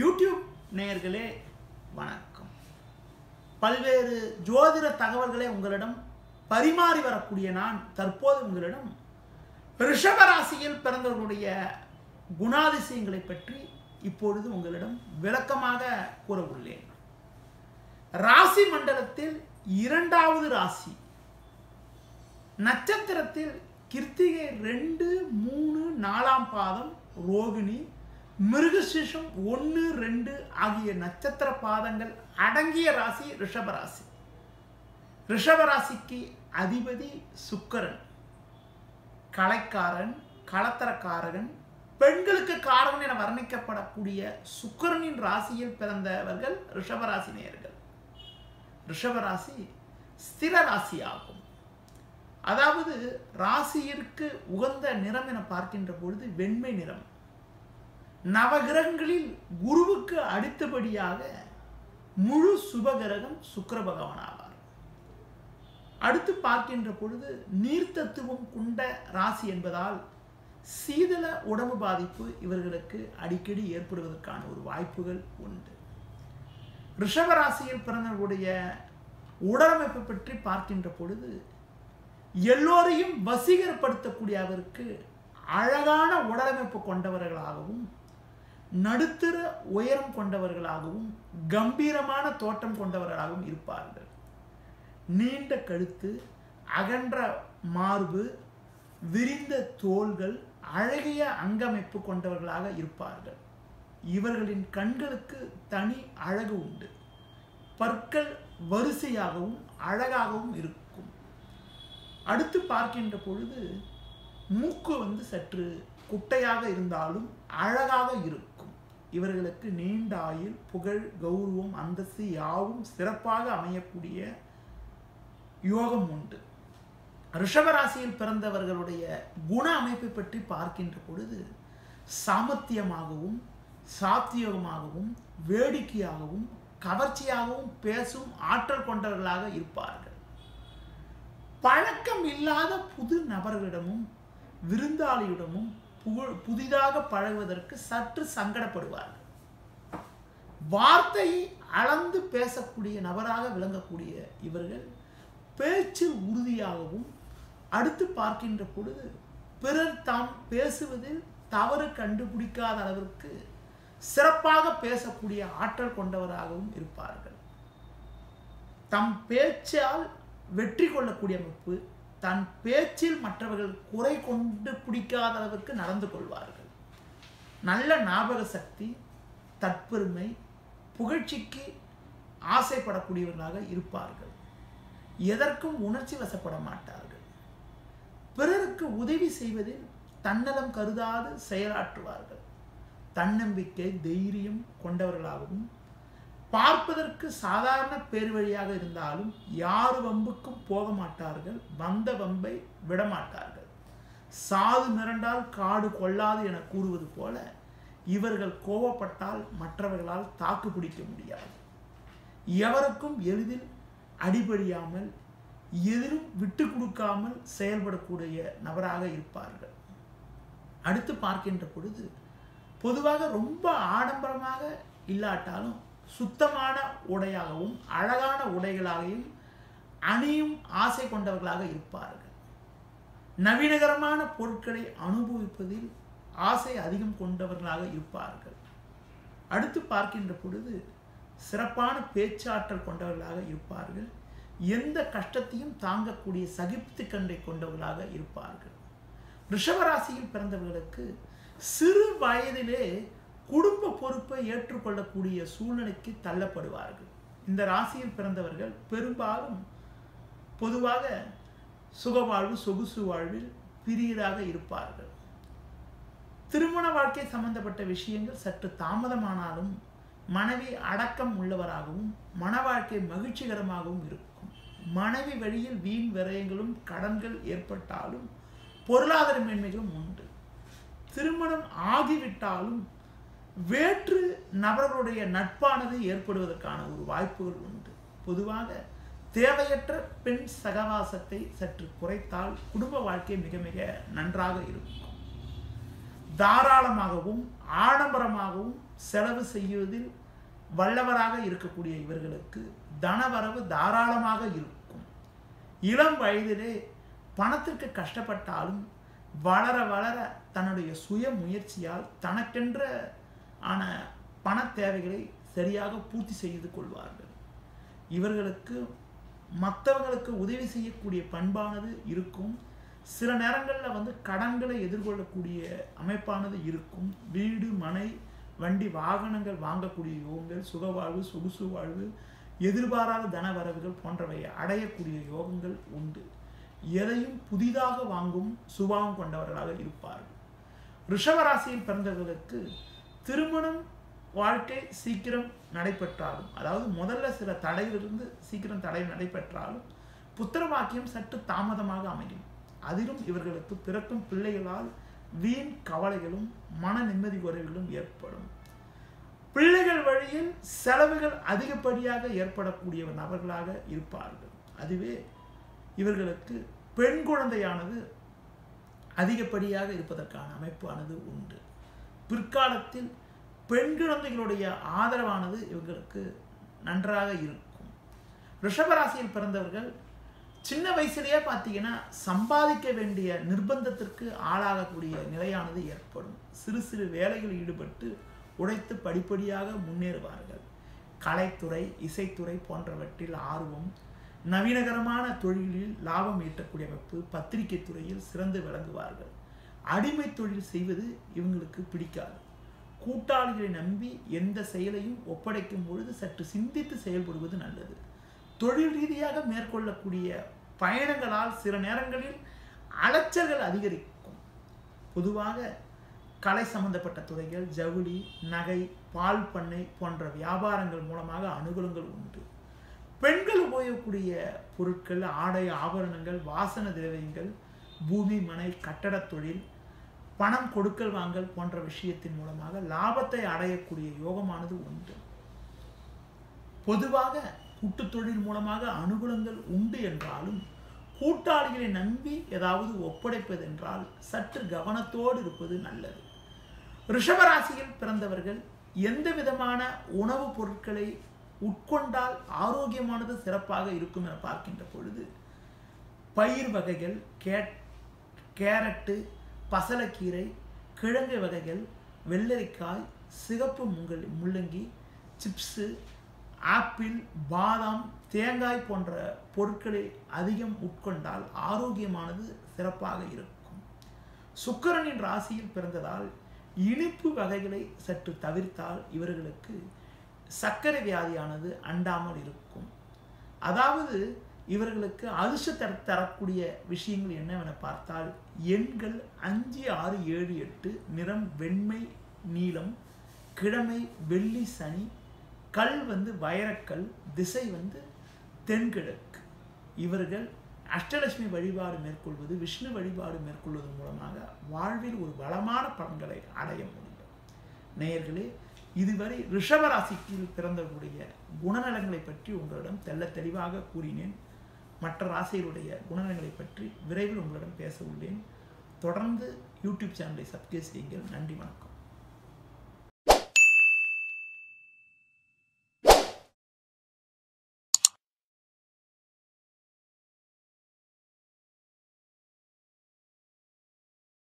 YouTube நேயர்களே வணக்கம். பல்வேறு ஜோதிட தகவல்களை உங்களிடம் பரிமாறி வரக்கூடிய நான் தற்போது உங்களிடம் ரிஷபராசியில் பிறந்தவர்களுடைய குணாதிசயங்களை பற்றி இப்பொழுது உங்களிடம் விளக்கமாக கூற உள்ளேன் ராசி மண்டலத்தில் இரண்டாவது ராசி. நட்சத்திரத்தில் கிருத்திகை ரெண்டு மூணு நாலாம் பாதம் ரோகிணி மிருகசிஷம் ஒன்று ரெண்டு ஆகிய நட்சத்திர பாதங்கள் அடங்கிய ராசி ரிஷபராசி ரிஷபராசிக்கு அதிபதி சுக்கரன். கலைக்காரன் களத்திரக்காரகன் பெண்களுக்கு காரகன் என வர்ணிக்கப்படக்கூடிய சுக்கரனின் ராசியில் பிறந்தவர்கள் ரிஷபராசி நேயர்கள். ரிஷபராசி ஸ்திர ராசி ஆகும் அதாவது ராசியிற்கு உகந்த நிறம் என பார்க்கின்ற பொழுது வெண்மை நிறம். நவகிரகங்களில் குருவுக்கு அடுத்தபடியாக முழு சுபகிரகம் சுக்கர பகவான் ஆவார் அடுத்து பார்க்கின்ற பொழுது நீர்த்தத்துவம் கொண்ட ராசி என்பதால் சீதள உடம்பு பாதிப்பு இவர்களுக்கு அடிக்கடி ஏற்படுவதற்கான ஒரு வாய்ப்புகள் உண்டு. ரிஷபராசியில் பிறந்தவர்களுடைய உடலமைப்பை பற்றி பார்க்கின்ற பொழுது எல்லோரையும் வசீகரப்படுத்தக்கூடிய அவருக்கு அழகான உடலமைப்பு கொண்டவர்களாகவும் நடுத்தர உயரம் கொண்டவர்களாகவும் கம்பீரமான தோட்டம் கொண்டவர்களாகவும் இருப்பார்கள். நீண்ட கழுத்து அகன்ற மார்பு விரிந்த தோள்கள் அழகிய அங்கமைப்பு கொண்டவர்களாக இருப்பார்கள். இவர்களின் கண்களுக்கு தனி அழகு உண்டு. பற்கள் வரிசையாகவும் அழகாகவும் இருக்கும். அடுத்து பார்க்கின்ற பொழுது மூக்கு வந்து சற்று குட்டையாக இருந்தாலும் அழகாக இருக்கும். இவர்களுக்கு நீண்ட ஆயுள் புகழ் கௌரவம் அந்தஸ்து யாவும் சிறப்பாக அமையக்கூடிய யோகம் உண்டு. ரிஷபராசியில் பிறந்தவர்களுடைய குண அமைப்பை பற்றி பார்க்கின்ற பொழுது சாமர்த்தியமாகவும் சாத்தியமாகவும் வேடிக்கையாகவும் கவர்ச்சியாகவும் பேசும் ஆற்றல் கொண்டவர்களாக இருப்பார்கள். பழக்கம் இல்லாத புது நபர்களிடமும் விருந்தாளியிடமும் புகழ் புதிதாக பழகுவதற்கு சற்று சங்கடப்படுவார்கள். வார்த்தையை அளந்து பேசக்கூடிய நபராக விளங்கக்கூடிய இவர்கள் பேச்சில் உறுதியாகவும் அடுத்து பார்க்கின்ற பொழுது பிறர் தாம் பேசுவதில் தவறு கண்டுபிடிக்காத அளவிற்கு சிறப்பாக பேசக்கூடிய ஆற்றல் கொண்டவராகவும் இருப்பார்கள். தம் பேச்சால் வெற்றி கொள்ளக்கூடிய அமைப்பு தன் பேச்சில் மற்றவர்கள் குறை கொண்டு பிடிக்காத அளவுக்கு நடந்து கொள்வார்கள். நல்ல ஞாபக சக்தி தற்பெருமை புகழ்ச்சிக்கு ஆசைப்படக்கூடியவர்களாக இருப்பார்கள். எதற்கும் உணர்ச்சி வசப்பட மாட்டார்கள். பிறருக்கு உதவி செய்வதில் தன்னலம் கருதாது செயலாற்றுவார்கள். தன்னம்பிக்கை தைரியம் கொண்டவர்களாகவும் பார்ப்பதற்கு சாதாரண பேர் வழியாக இருந்தாலும் யார் வம்புக்கும் போக மாட்டார்கள் வந்த வம்பை விடமாட்டார்கள். சாது மிரண்டால் காடு கொள்ளாது என கூறுவது போல இவர்கள் கோவப்பட்டால் மற்றவர்களால் தாக்கு பிடிக்க முடியாது. எவருக்கும் எளிதில் அடிபடியாமல் எதிரும் விட்டு கொடுக்காமல் செயல்படக்கூடிய நபராக இருப்பார்கள். அடுத்து பார்க்கின்ற பொழுது பொதுவாக ரொம்ப ஆடம்பரமாக இல்லாட்டாலும் சுத்தமான உடையாகவும் அழகான உடைகளாகவும் அணியும் ஆசை கொண்டவர்களாக இருப்பார்கள். நவீனகரமான பொருட்களை அனுபவிப்பதில் ஆசை அதிகம் கொண்டவர்களாக இருப்பார்கள். அடுத்து பார்க்கின்ற பொழுது சிறப்பான பேச்சாற்றல் கொண்டவர்களாக இருப்பார்கள். எந்த கஷ்டத்தையும் தாங்கக்கூடிய சகிப்து கண்டை கொண்டவர்களாக இருப்பார்கள். ரிஷபராசியில் பிறந்தவர்களுக்கு சிறு வயதிலே குடும்ப பொறுப்பை ஏற்றுக்கொள்ளக்கூடிய சூழ்நிலைக்கு தள்ளப்படுவார்கள். இந்த ராசியில் பிறந்தவர்கள் பெரும்பாலும் பொதுவாக சுகவாழ்வு சொகுசு வாழ்வில் பிரியராக இருப்பார்கள். திருமண வாழ்க்கை சம்பந்தப்பட்ட விஷயங்கள் சற்று தாமதமானாலும் மனைவி அடக்கம் உள்ளவராகவும் மன வாழ்க்கை மகிழ்ச்சிகரமாகவும் இருக்கும். மனைவி வழியில் வீண் விரயங்களும் கடன்கள் ஏற்பட்டாலும் பொருளாதார மேன்மைகளும் உண்டு. திருமணம் ஆகிவிட்டாலும் வேற்று நபர்களுடைய நட்பானது ஏற்படுவதற்கான ஒரு வாய்ப்புகள் உண்டு. பொதுவாக தேவையற்ற பெண் சகவாசத்தை சற்று குறைத்தால் குடும்ப வாழ்க்கை மிக மிக நன்றாக இருக்கும். தாராளமாகவும் ஆடம்பரமாகவும் செலவு செய்வதில் வல்லவராக இருக்கக்கூடிய இவர்களுக்கு தனவரவு தாராளமாக இருக்கும். இளம் வயதிலே பணத்திற்கு கஷ்டப்பட்டாலும் வளர வளர தன்னுடைய சுய முயற்சியால் தனக்கென்ற ஆனால் பண தேவைகளை சரியாக பூர்த்தி செய்து கொள்வார்கள். இவர்களுக்கு மற்றவங்களுக்கு உதவி செய்யக்கூடிய பண்பானது இருக்கும். சில நேரங்களில் வந்து கடன்களை எதிர்கொள்ளக்கூடிய அமைப்பானது இருக்கும். வீடு மனை வண்டி வாகனங்கள் வாங்கக்கூடிய யோகங்கள் சுகவாழ்வு சொகுசு வாழ்வு எதிர்பாராத தனவரவுகள் போன்றவை அடையக்கூடிய யோகங்கள் உண்டு. எதையும் புதிதாக வாங்கும் சுபாவம் கொண்டவர்களாக இருப்பார்கள். ரிஷபராசியில் பிறந்தவர்களுக்கு திருமணம் வாழ்க்கை சீக்கிரம் நடைபெற்றாலும் அதாவது முதல்ல சில தடையிலிருந்து சீக்கிரம் தடை நடைபெற்றாலும் புத்திர வாக்கியம் சற்று தாமதமாக அமையும். அதிலும் இவர்களுக்கு பிறக்கும் பிள்ளைகளால் வீண் கவலைகளும் மன நிம்மதி குறைவுகளும் ஏற்படும். பிள்ளைகள் வழியில் செலவுகள் அதிகப்படியாக ஏற்படக்கூடிய நபர்களாக இருப்பார்கள். அதுவே இவர்களுக்கு பெண் குழந்தையானது அதிகப்படியாக இருப்பதற்கான அமைப்பானது உண்டு. பிற்காலத்தில் பெண் குழந்தைகளுடைய ஆதரவானது இவங்களுக்கு நன்றாக இருக்கும். ரிஷபராசியில் பிறந்தவர்கள் சின்ன வயசுலேயே பார்த்தீங்கன்னா சம்பாதிக்க வேண்டிய நிர்பந்தத்திற்கு ஆளாகக்கூடிய நிலையானது ஏற்படும். சிறு சிறு வேலைகளில் ஈடுபட்டு உழைத்து படிப்படியாக முன்னேறுவார்கள். கலைத்துறை இசைத்துறை போன்றவற்றில் ஆர்வம் நவீனகரமான தொழிலில் லாபம் ஈட்டக்கூடிய அமைப்பு பத்திரிகை துறையில் சிறந்து விளங்குவார்கள். அடிமை தொழில் செய்வது இவங்களுக்கு பிடிக்காது. கூட்டாளிகளை நம்பி எந்த செயலையும் ஒப்படைக்கும் பொழுது சற்று சிந்தித்து செயல்படுவது நல்லது. தொழில் ரீதியாக மேற்கொள்ளக்கூடிய பயணங்களால் சில நேரங்களில் அலைச்சல்கள் அதிகரிக்கும். பொதுவாக கலை சம்பந்தப்பட்ட துறைகள் ஜவுளி நகை பால் பண்ணை போன்ற வியாபாரங்கள் மூலமாக அனுகூலங்கள் உண்டு. பெண்கள் உபயோகக்கூடிய பொருட்கள் ஆடை ஆபரணங்கள் வாசன திரவியங்கள் பூமி மனை கட்டடத் தொழில் பணம் கொடுக்கல் வாங்கல் போன்ற விஷயத்தின் மூலமாக லாபத்தை அடையக்கூடிய யோகமானது உண்டு. பொதுவாக கூட்டு தொழில் மூலமாக அனுகூலங்கள் உண்டு என்றாலும் கூட்டாளிகளை நம்பி ஏதாவது ஒப்படைப்பதென்றால் சற்று கவனத்தோடு இருப்பது நல்லது. ரிஷபராசியில் பிறந்தவர்கள் எந்த விதமான உணவுப் பொருட்களை உட்கொண்டால் ஆரோக்கியமானது சிறப்பாக இருக்கும் என பார்க்கின்ற பொழுது பயிர் வகைகள் கேட் கேரட்டு பசலக்கீரை கிழங்கு வகைகள் வெள்ளரிக்காய் சிகப்பு முங்கல் முள்ளங்கி சிப்ஸு ஆப்பிள் பாதாம் தேங்காய் போன்ற பொருட்களை அதிகம் உட்கொண்டால் ஆரோக்கியமானது சிறப்பாக இருக்கும். சுக்கிரனின் ராசியில் பிறந்ததால் இனிப்பு வகைகளை சற்று தவிர்த்தால் இவர்களுக்கு சர்க்கரை வியாதியானது அண்டாமல் இருக்கும். அதாவது இவர்களுக்கு அதிர்ஷ்ட தர தரக்கூடிய விஷயங்கள் என்னவென பார்த்தால் எண்கள் அஞ்சு ஆறு ஏழு எட்டு நிறம் வெண்மை நீளம் கிழமை வெள்ளி சனி கல் வந்து வைரக்கல் திசை வந்து தென்கிழக்கு. இவர்கள் அஷ்டலட்சுமி வழிபாடு மேற்கொள்வது விஷ்ணு வழிபாடு மேற்கொள்வது மூலமாக வாழ்வில் ஒரு வளமான பலன்களை அடைய முடியும். நேயர்களே இதுவரை ரிஷபராசிக்கு பிறந்தவர்களுடைய குணநலங்களை பற்றி உங்களிடம் தெல்ல தெளிவாக கூறினேன். மற்ற ராசிகளுடைய குணநலங்களை பற்றி விரைவில் உங்களிடம் பேச உள்ளேன். தொடர்ந்து யூடியூப் சேனலை சப்ஸ்கிரைப் செய்யுங்கள். நன்றி வணக்கம்.